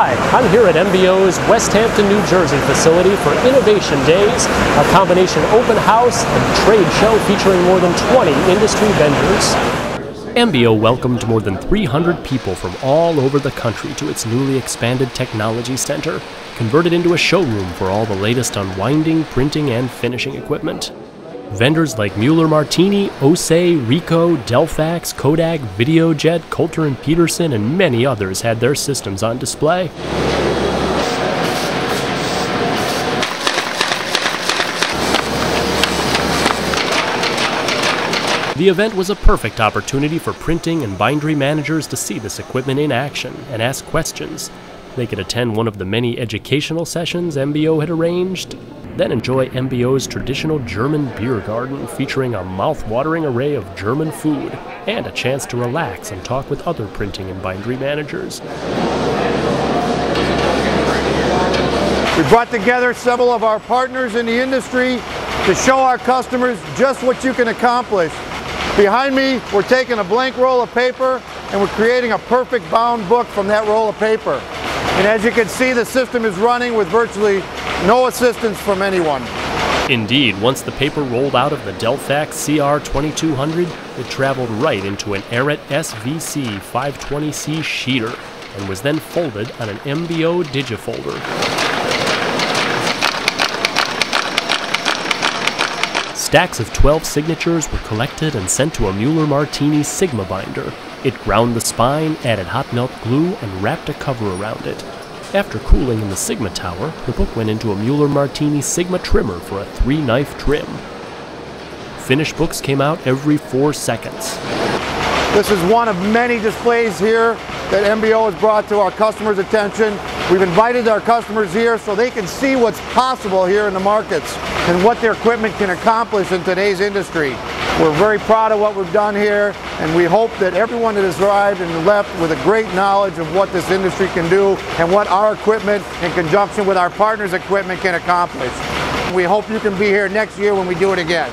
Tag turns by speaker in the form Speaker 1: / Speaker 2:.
Speaker 1: Hi, I'm here at MBO's Westampton, New Jersey facility for Innovation Days, a combination open house and trade show featuring more than 20 industry vendors. MBO welcomed more than 300 people from all over the country to its newly expanded technology center, converted into a showroom for all the latest unwinding, printing, and finishing equipment. Vendors like Mueller Martini, Océ, Ricoh, Delphax, Kodak, Videojet, Coulter and Peterson, and many others had their systems on display. The event was a perfect opportunity for printing and bindery managers to see this equipment in action and ask questions. They could attend one of the many educational sessions MBO had arranged, then enjoy MBO's traditional German beer garden featuring a mouth-watering array of German food and a chance to relax and talk with other printing and bindery managers.
Speaker 2: We brought together several of our partners in the industry to show our customers just what you can accomplish. Behind me, we're taking a blank roll of paper and we're creating a perfect bound book from that roll of paper. And as you can see, the system is running with virtually no assistance from anyone.
Speaker 1: Indeed, once the paper rolled out of the Delphax CR2200, it traveled right into an Arret SVC 520C sheeter and was then folded on an MBO digifolder. Stacks of 12 signatures were collected and sent to a Mueller Martini Sigma binder. It ground the spine, added hot melt glue, and wrapped a cover around it. After cooling in the Sigma tower, the book went into a Mueller Martini Sigma trimmer for a three knife trim. Finished books came out every four seconds.
Speaker 2: This is one of many displays here that MBO has brought to our customers' attention. We've invited our customers here so they can see what's possible here in the markets and what their equipment can accomplish in today's industry. We're very proud of what we've done here and we hope that everyone that has arrived and left with a great knowledge of what this industry can do and what our equipment in conjunction with our partners' equipment can accomplish. We hope you can be here next year when we do it again.